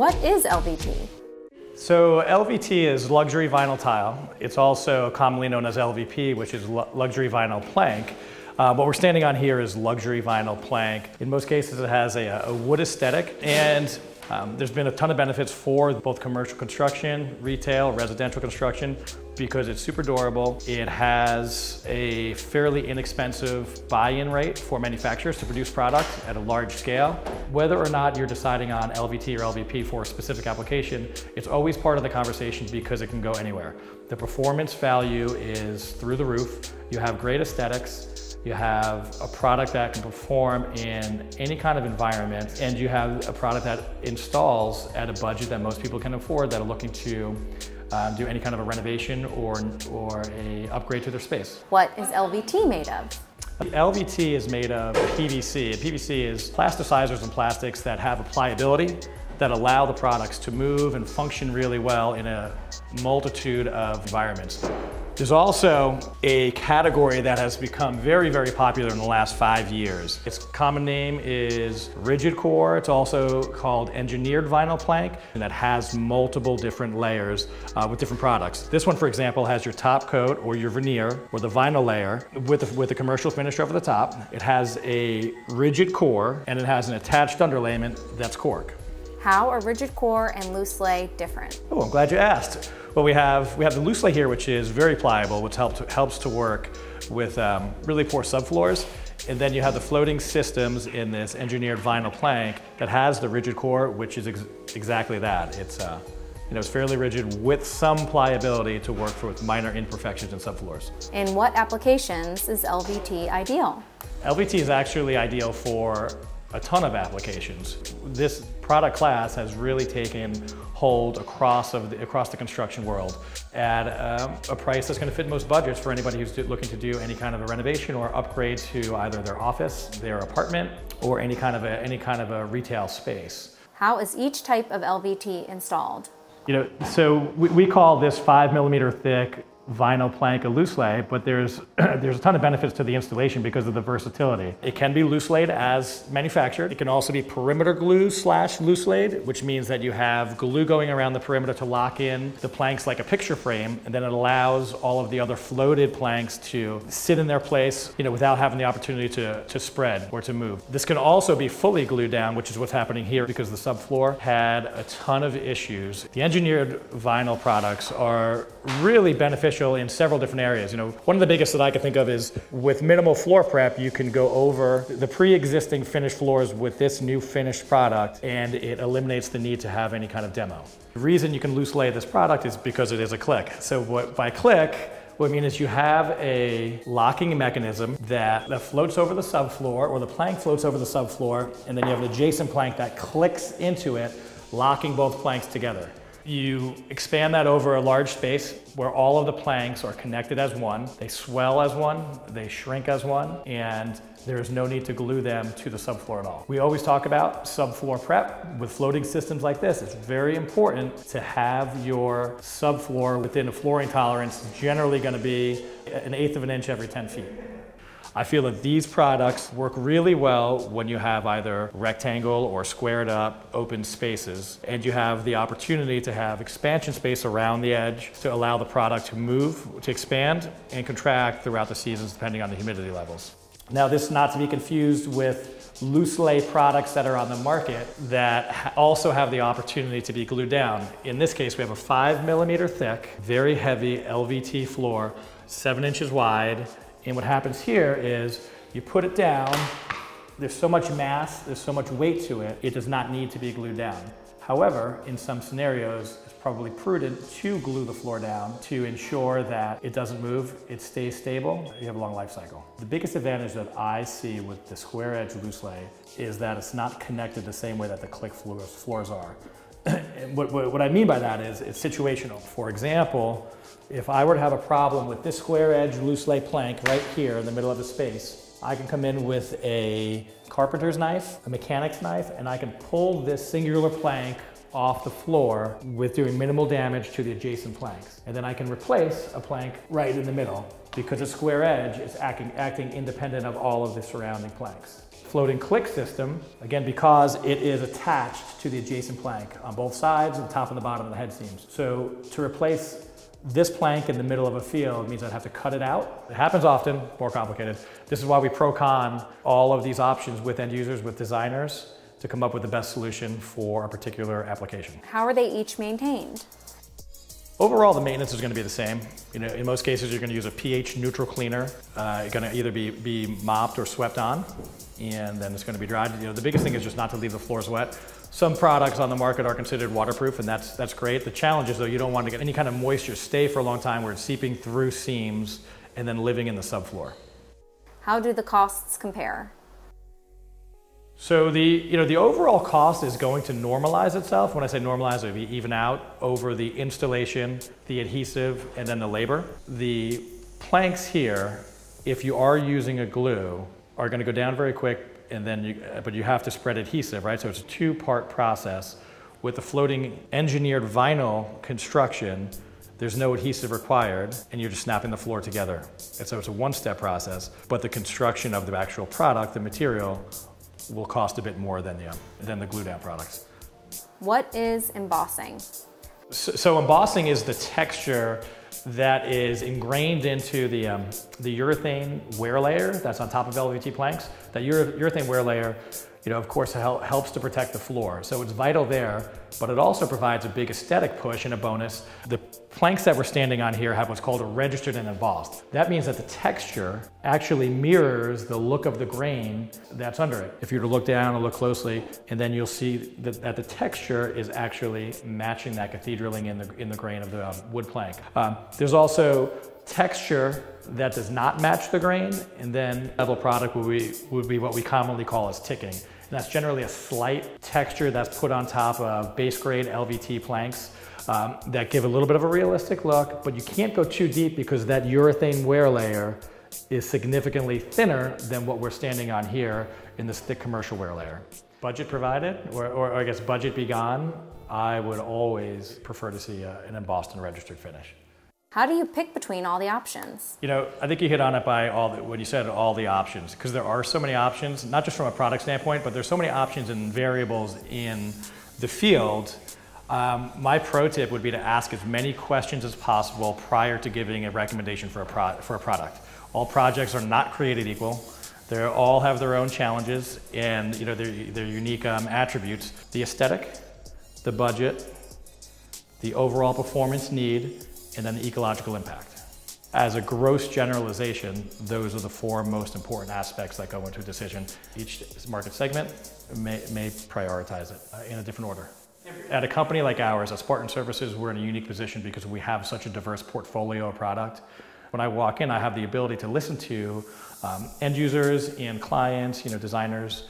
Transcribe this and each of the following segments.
What is LVT? So LVT is luxury vinyl tile. It's also commonly known as LVP, which is luxury vinyl plank. Uh, what we're standing on here is luxury vinyl plank. In most cases, it has a, a wood aesthetic, and um, there's been a ton of benefits for both commercial construction, retail, residential construction, because it's super durable. It has a fairly inexpensive buy-in rate for manufacturers to produce product at a large scale. Whether or not you're deciding on LVT or LVP for a specific application, it's always part of the conversation because it can go anywhere. The performance value is through the roof. You have great aesthetics. You have a product that can perform in any kind of environment, and you have a product that installs at a budget that most people can afford that are looking to uh, do any kind of a renovation or, or a upgrade to their space. What is LVT made of? LVT is made of PVC. PVC is plasticizers and plastics that have a pliability that allow the products to move and function really well in a multitude of environments. There's also a category that has become very, very popular in the last five years. Its common name is rigid core. It's also called engineered vinyl plank, and that has multiple different layers uh, with different products. This one, for example, has your top coat or your veneer or the vinyl layer with a, with a commercial finish over the top. It has a rigid core and it has an attached underlayment that's cork. How are rigid core and loose lay different? Oh, I'm glad you asked. Well, we have, we have the loose lay here, which is very pliable, which helps, helps to work with um, really poor subfloors. And then you have the floating systems in this engineered vinyl plank that has the rigid core, which is ex exactly that. It's, uh, you know, it's fairly rigid with some pliability to work for with minor imperfections in subfloors. In what applications is LVT ideal? LVT is actually ideal for a ton of applications. This product class has really taken hold across, of the, across the construction world at um, a price that's going to fit most budgets for anybody who's looking to do any kind of a renovation or upgrade to either their office, their apartment, or any kind of a, any kind of a retail space. How is each type of LVT installed? You know, so we, we call this five millimeter thick vinyl plank a loose lay, but there's, there's a ton of benefits to the installation because of the versatility. It can be loose laid as manufactured. It can also be perimeter glue slash loose laid, which means that you have glue going around the perimeter to lock in the planks like a picture frame, and then it allows all of the other floated planks to sit in their place, you know, without having the opportunity to, to spread or to move. This can also be fully glued down, which is what's happening here because the subfloor had a ton of issues. The engineered vinyl products are really beneficial in several different areas. You know, one of the biggest that I can think of is with minimal floor prep, you can go over the pre-existing finished floors with this new finished product and it eliminates the need to have any kind of demo. The reason you can loose lay this product is because it is a click. So what, by click, what I mean is you have a locking mechanism that, that floats over the subfloor or the plank floats over the subfloor and then you have an adjacent plank that clicks into it, locking both planks together. You expand that over a large space where all of the planks are connected as one. They swell as one, they shrink as one, and there's no need to glue them to the subfloor at all. We always talk about subfloor prep. With floating systems like this, it's very important to have your subfloor within a flooring tolerance generally gonna be an eighth of an inch every 10 feet. I feel that these products work really well when you have either rectangle or squared up open spaces and you have the opportunity to have expansion space around the edge to allow the product to move, to expand and contract throughout the seasons depending on the humidity levels. Now this is not to be confused with loose lay products that are on the market that also have the opportunity to be glued down. In this case, we have a five millimeter thick, very heavy LVT floor, seven inches wide, and what happens here is you put it down, there's so much mass, there's so much weight to it, it does not need to be glued down. However, in some scenarios, it's probably prudent to glue the floor down to ensure that it doesn't move, it stays stable, you have a long life cycle. The biggest advantage that I see with the square edge loose lay is that it's not connected the same way that the click floors, floors are. what, what, what I mean by that is it's situational. For example, if I were to have a problem with this square edge loose lay plank right here in the middle of the space, I can come in with a carpenter's knife, a mechanic's knife, and I can pull this singular plank off the floor with doing minimal damage to the adjacent planks. And then I can replace a plank right in the middle because a square edge is acting, acting independent of all of the surrounding planks. Floating click system, again, because it is attached to the adjacent plank on both sides, the top and the bottom of the head seams. So to replace this plank in the middle of a field means I'd have to cut it out. It happens often, more complicated. This is why we pro-con all of these options with end users, with designers, to come up with the best solution for a particular application. How are they each maintained? Overall, the maintenance is going to be the same. You know, in most cases, you're going to use a pH neutral cleaner. Uh, it's going to either be, be mopped or swept on, and then it's going to be dried. You know, the biggest thing is just not to leave the floors wet. Some products on the market are considered waterproof, and that's, that's great. The challenge is, though, you don't want to get any kind of moisture stay for a long time where it's seeping through seams and then living in the subfloor. How do the costs compare? So the, you know, the overall cost is going to normalize itself. When I say normalize, it'll be even out over the installation, the adhesive, and then the labor. The planks here, if you are using a glue, are going to go down very quick, and then you, uh, but you have to spread adhesive, right? So it's a two-part process. With the floating engineered vinyl construction, there's no adhesive required, and you're just snapping the floor together. And so it's a one-step process, but the construction of the actual product, the material, will cost a bit more than the, um, than the glue down products. What is embossing? So, so, embossing is the texture that is ingrained into the, um, the urethane wear layer that's on top of LVT planks. That urethane wear layer you know, of course, helps to protect the floor. So it's vital there, but it also provides a big aesthetic push and a bonus. The planks that we're standing on here have what's called a registered and embossed. That means that the texture actually mirrors the look of the grain that's under it. If you were to look down and look closely, and then you'll see that, that the texture is actually matching that cathedraling in the, in the grain of the um, wood plank. Um, there's also texture that does not match the grain, and then level product would be, would be what we commonly call as ticking. And that's generally a slight texture that's put on top of base grade LVT planks um, that give a little bit of a realistic look, but you can't go too deep because that urethane wear layer is significantly thinner than what we're standing on here in this thick commercial wear layer. Budget provided, or, or I guess budget be gone, I would always prefer to see a, an embossed and registered finish. How do you pick between all the options? You know, I think you hit on it by all the, when you said all the options, because there are so many options, not just from a product standpoint, but there's so many options and variables in the field. Um, my pro tip would be to ask as many questions as possible prior to giving a recommendation for a, for a product. All projects are not created equal. They all have their own challenges and you know their, their unique um, attributes. The aesthetic, the budget, the overall performance need, and then the ecological impact. As a gross generalization, those are the four most important aspects that go into a decision. Each market segment may, may prioritize it uh, in a different order. At a company like ours, at Spartan Surfaces, we're in a unique position because we have such a diverse portfolio of product. When I walk in, I have the ability to listen to um, end users and clients, you know, designers,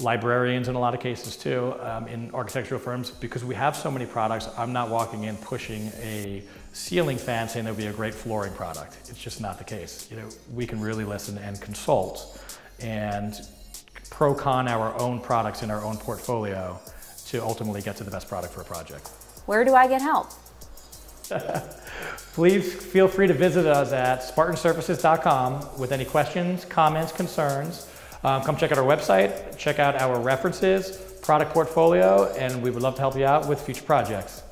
librarians in a lot of cases too, um, in architectural firms, because we have so many products, I'm not walking in pushing a ceiling fan saying there'll be a great flooring product. It's just not the case. You know, we can really listen and consult and pro-con our own products in our own portfolio to ultimately get to the best product for a project. Where do I get help? Please feel free to visit us at spartansurfaces.com with any questions, comments, concerns, um, come check out our website, check out our references, product portfolio, and we would love to help you out with future projects.